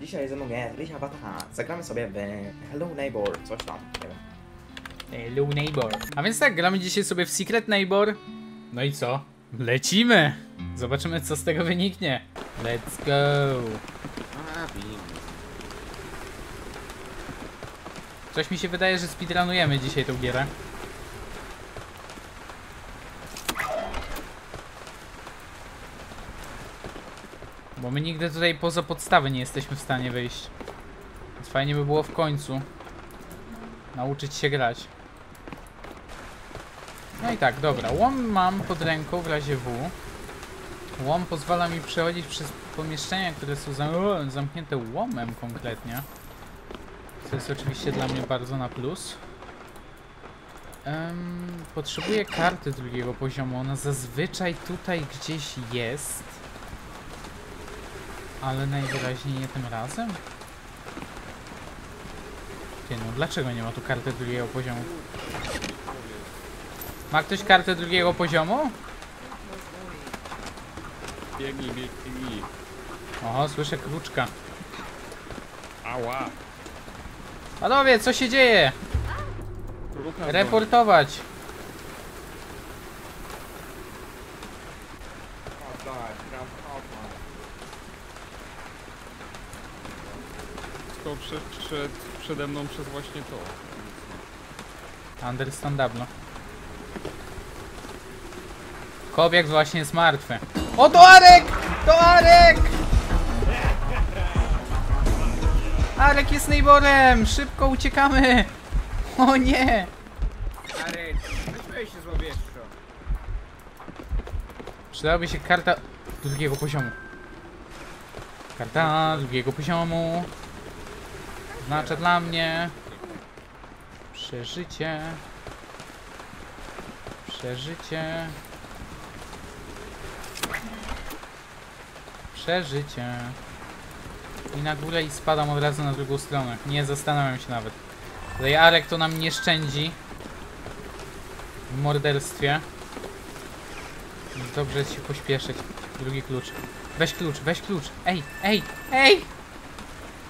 Dzisiaj ze mną jest Rysia Wataha. Zagramy sobie w Hello Neighbor, coś tam, nie wiem. Hello Neighbor. A więc tak, gramy dzisiaj sobie w Secret Neighbor. No i co? Lecimy! Zobaczymy co z tego wyniknie. Let's go! Coś mi się wydaje, że speedrunujemy dzisiaj tą gierę. Bo my nigdy tutaj poza podstawy nie jesteśmy w stanie wyjść. Więc fajnie by było w końcu nauczyć się grać. No i tak, dobra. Łom mam pod ręką w razie W. Łom pozwala mi przechodzić przez pomieszczenia, które są zam zamknięte łomem konkretnie. Co jest oczywiście dla mnie bardzo na plus. Em, potrzebuję karty drugiego poziomu. Ona zazwyczaj tutaj gdzieś jest. Ale najwyraźniej nie tym razem. Ty, no dlaczego nie ma tu karty drugiego poziomu? Ma ktoś kartę drugiego poziomu? Biegnij, biegnij. Oho, słyszę kruczka. Ała. Panowie, co się dzieje? Reportować. Przeszedł przede mną przez właśnie to. Understandable. Kobiek właśnie jest martwy. O, to Arek! To Arek! Arek jest neighborem! Szybko uciekamy! O nie! Arek, weź się złowieszczo. Przydałaby się karta drugiego poziomu. Karta drugiego poziomu. Znaczy dla mnie. Przeżycie. Przeżycie. Przeżycie. I na górę i spadam od razu na drugą stronę. Nie zastanawiam się nawet. Tutaj Arek to nam nie szczędzi. W morderstwie. Dobrze się pośpieszyć. Drugi klucz. Weź klucz, weź klucz. Ej, ej, ej!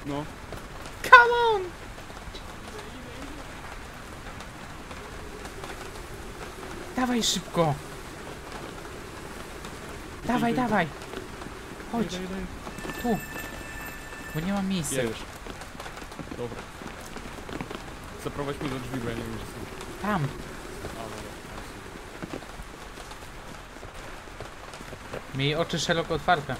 No. Come on! Dawaj szybko! Dawaj, Daj, dawaj! Chodź, daj, daj. tu! Bo nie mam miejsca już. Dobra. Zaprowadź mnie do drzwi, bo ja nie wiem, gdzie są. Tam! A, dobra. Miej oczy szeroko otwarte.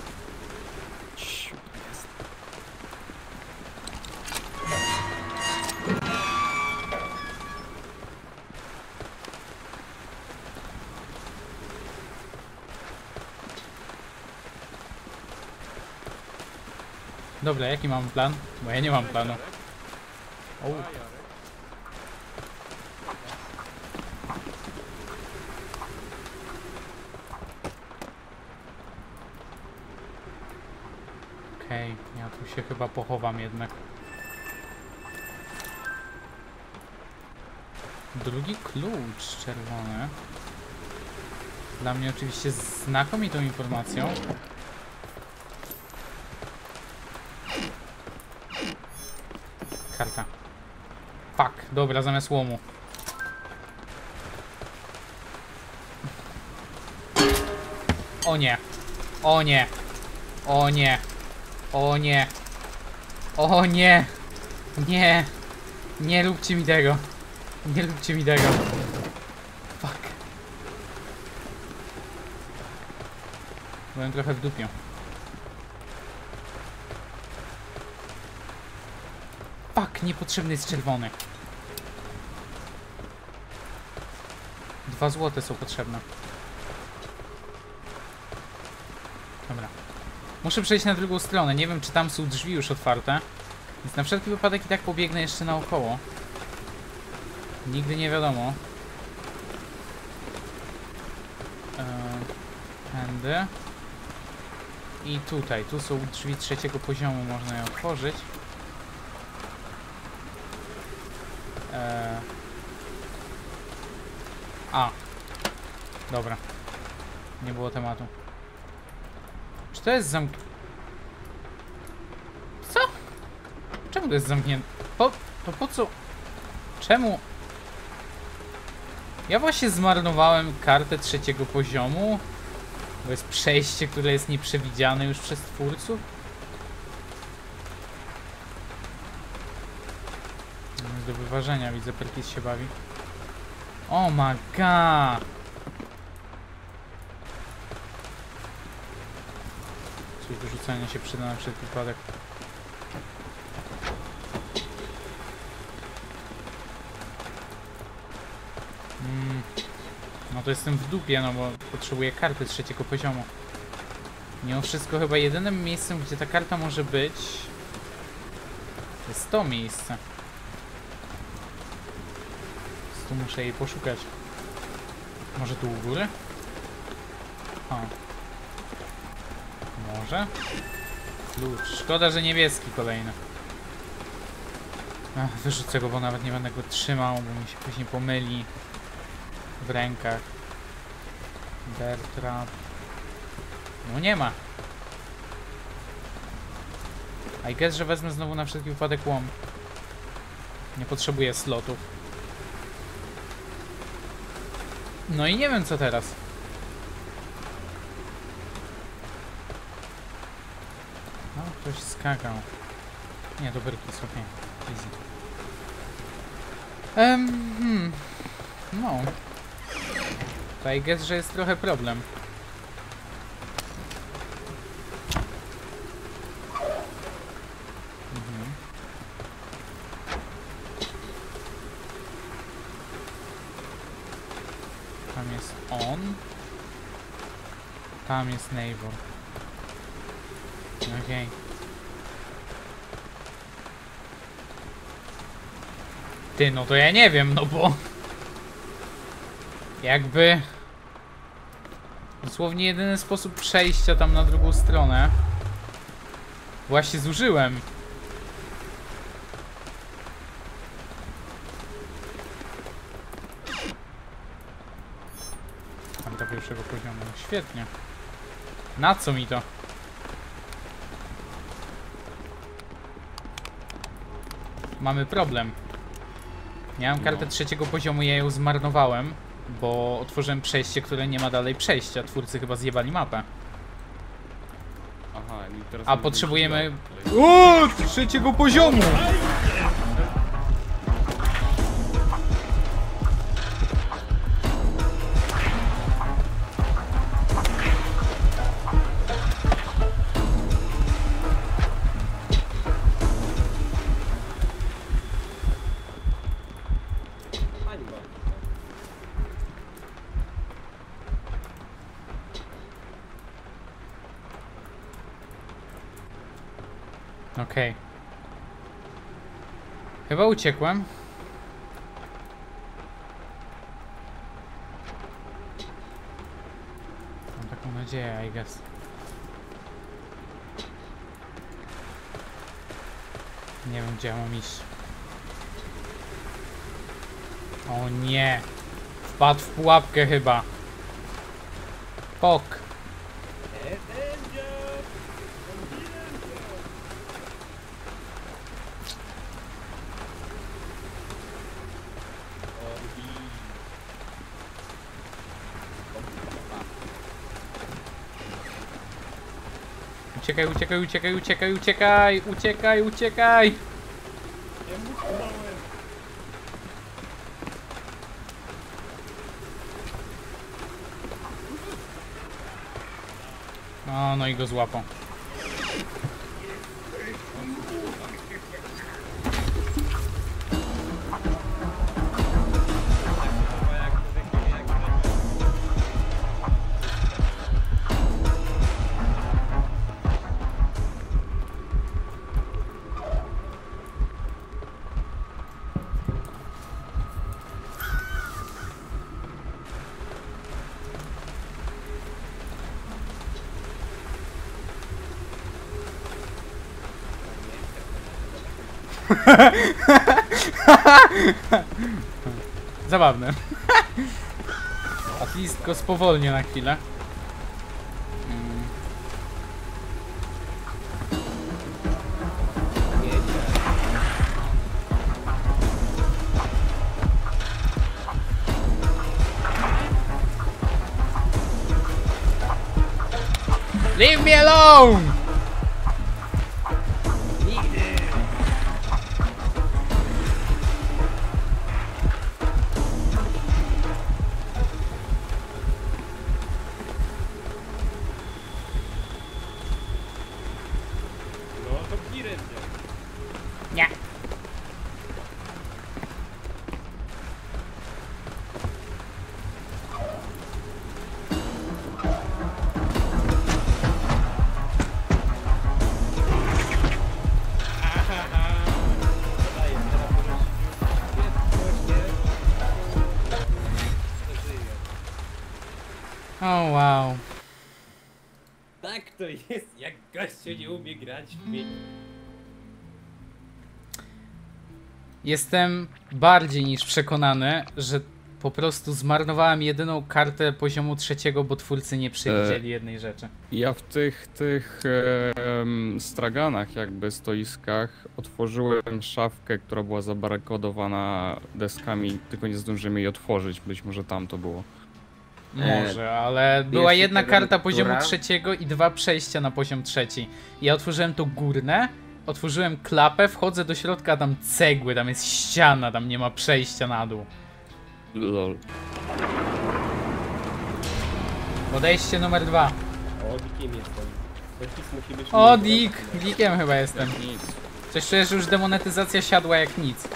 Dobra, jaki mam plan? Bo ja nie mam planu. O. Okej, ja tu się chyba pochowam jednak. Drugi klucz czerwony. Dla mnie oczywiście znakomitą informacją. Karta. Fuck, dobra, zamiast łomu. O nie. O nie. O nie. O nie. O nie. Nie. Nie róbcie mi tego. Nie róbcie mi tego. Fuck. Byłem trochę w dupiu. Fuck, niepotrzebny jest czerwony. Dwa złote są potrzebne. Dobra. Muszę przejść na drugą stronę. Nie wiem, czy tam są drzwi już otwarte. Więc na wszelki wypadek i tak pobiegnę jeszcze naokoło. Nigdy nie wiadomo. Eee, Tędy. I tutaj. Tu są drzwi trzeciego poziomu. Można je otworzyć. Eee. A. Dobra. Nie było tematu. Czy to jest zamk... Co? Czemu to jest zamknięte? Po, to po co? Czemu? Ja właśnie zmarnowałem kartę trzeciego poziomu. To jest przejście, które jest nieprzewidziane już przez twórców. No, jest Do wyważenia widzę, Perkis się bawi. Oh my god! Coś do rzucania się przyda na wszelki wypadek. Mm. No to jestem w dupie, no bo potrzebuję karty trzeciego poziomu. Mimo wszystko chyba jedynym miejscem, gdzie ta karta może być jest to miejsce. Więc tu muszę jej poszukać. Może tu u góry? O. Może? Klucz. Szkoda, że niebieski kolejny. Ach, wyrzucę go, bo nawet nie będę go trzymał, bo mi się później pomyli w rękach. Bertrand. No nie ma. I guess, że wezmę znowu na wszelki wypadek łom. Nie potrzebuję slotów. No i nie wiem co teraz. No, ktoś skakał. Nie, to bryki, okej. Easy. Hmm. No. I guess, że jest trochę problem. Mhm. Tam jest on. Tam jest neighbor. Okej. Ty, no to ja nie wiem, no bo... Jakby... Dosłownie jedyny sposób przejścia tam na drugą stronę właśnie zużyłem. Tam do pierwszego poziomu. No Świetnie. Na co mi to? Mamy problem. Miałem kartę No. trzeciego poziomu, ja ją zmarnowałem, bo otworzyłem przejście, które nie ma dalej przejścia. Twórcy chyba zjebali mapę. Aha, i teraz... A potrzebujemy-. O, trzeciego poziomu! Okej. Chyba uciekłem. Mam taką nadzieję, I guess. Nie wiem, gdzie mam iść. O nie! Wpadł w pułapkę chyba. Pok. Uciekaj, uciekaj, uciekaj, uciekaj, uciekaj, uciekaj, uciekaj! O, no i go złapał. Zabawne. At least go spowolnię na chwilę. Leave me alone! Grać w mnie. Jestem bardziej niż przekonany, że po prostu zmarnowałem jedyną kartę poziomu trzeciego, bo twórcy nie przewidzieli jednej rzeczy. Ja w tych, tych em, straganach, jakby stoiskach, otworzyłem szafkę, która była zabarykodowana deskami, tylko nie zdążyłem jej otworzyć. Być może tam to było. Może, ale była jedna tego, karta poziomu która- trzeciego i dwa przejścia na poziom trzeci. Ja otworzyłem to górne, otworzyłem klapę, wchodzę do środka, a tam cegły, tam jest ściana, tam nie ma przejścia na dół. Lol. Podejście numer dwa. O, dikiem jestem. Dick musi być O, mniej Dick! Dickiem chyba jestem. Coś czuję, że już demonetyzacja siadła jak nic.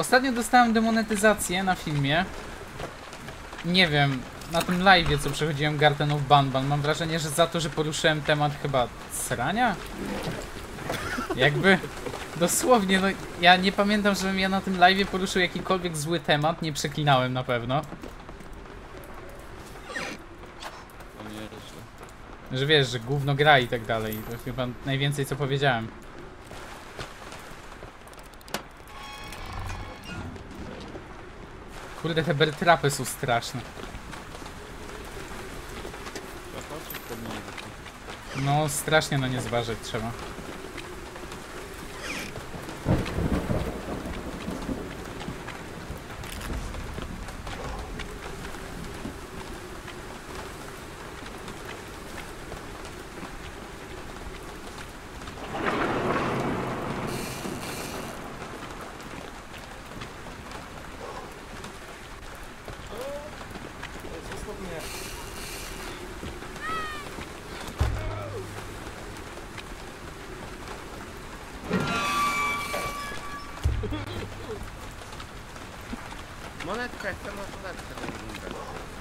Ostatnio dostałem demonetyzację na filmie. Nie wiem, na tym live'ie, co przechodziłem Garden of Banban. Mam wrażenie, że za to, że poruszyłem temat chyba srania? Jakby... Dosłownie, no ja nie pamiętam, żebym ja na tym live'ie poruszył jakikolwiek zły temat, nie przeklinałem na pewno. Źle. Że wiesz, że gówno gra i tak dalej. To chyba najwięcej co powiedziałem. Kurde, te bertrapy są straszne. No, strasznie na nie zważać trzeba. monetkę, chcę monetkę.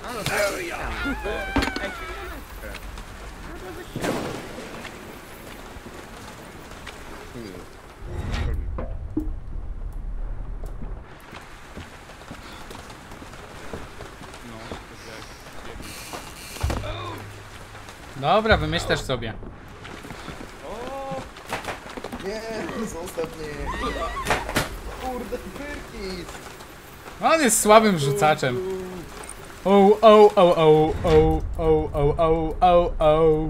A no. No to by. Dobra, wymyślasz sobie. Nie, zostaw mnie. Kurde, Pyrkis! On jest słabym rzucaczem. O, o, o, o, o, o, o, o, o, o.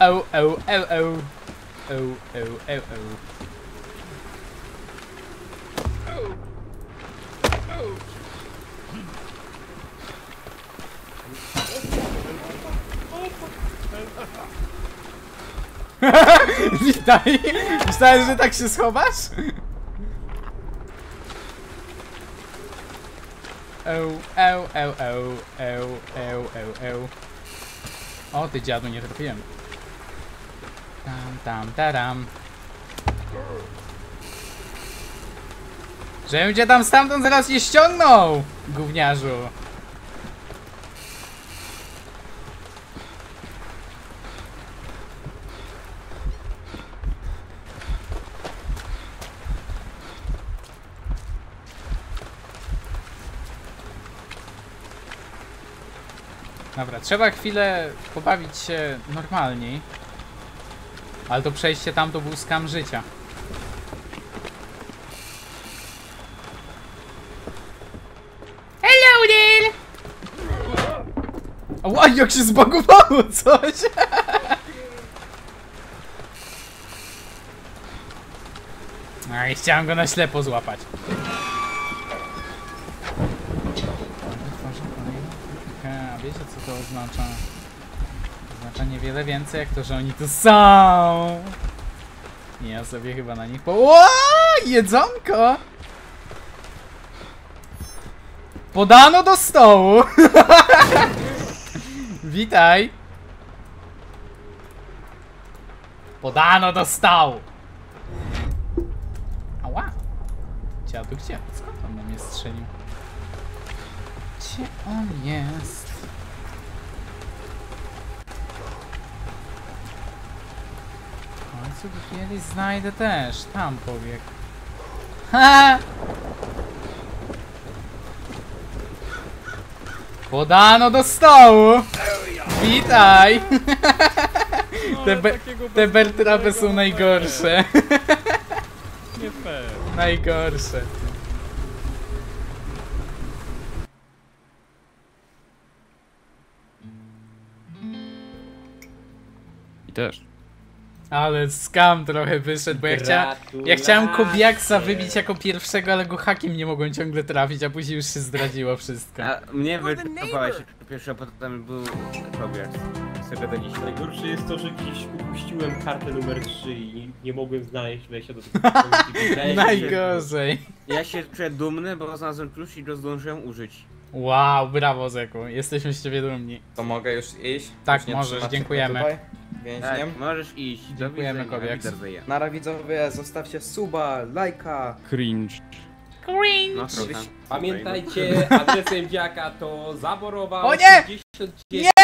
O, o, o, o. O, o, o, o. Witaj! Myślałem, że tak się schowasz? Eł, eł, eł, eł, eł, eł, eł. O, ty dziadu, nie trafiłem. Tam, tam, taram. Żebym cię tam stamtąd zaraz nie ściągnął, gówniarzu. Dobra, trzeba chwilę pobawić się normalniej. Ale to przejście tam to był skam życia. Hello there! O, jak się zbagowało coś! Aj, chciałem go na ślepo złapać. Wytworzę kolejną Wiecie co to oznacza? Oznacza niewiele więcej jak to, że oni tu są. I ja sobie chyba na nich po... Jedzonko! Podano do stołu! Witaj! Podano do stołu! Ała! Dziadu gdzie? Skąd on mnie strzelił? Gdzie on jest? Końcu kiedyś znajdę też. Tam pobiegł. Ha! Podano do stołu! Witaj! Te, be te beltrapy są najgorsze. Nie fair. Najgorsze. I też. Ale skam trochę wyszedł, bo ja chciałem, ja chciałem Kobiaksa wybić jako pierwszego, ale go hakiem nie mogłem ciągle trafić, a później już się zdradziło wszystko. A mnie neighbor. pierwszy, a potem był Tobias. Co gadaliśmy. Najgorsze jest to, że gdzieś upuściłem kartę numer 3 i nie mogłem znaleźć wejścia do tego. Najgorzej. Ja się czuję dumny, bo znalazłem klucz i go zdążyłem użyć. Wow, brawo Zeku, jesteśmy z ciebie dumni. To mogę już iść? Tak, Już możesz, dziękujemy. mnie Tutaj? Tak, Więźniem? możesz iść. Do Dziękujemy. Widzenia. Nara widzowie, zostawcie suba, lajka. Cringe. Cringe! No. Pamiętajcie, adresem dziaka to zaborowa O nie! 89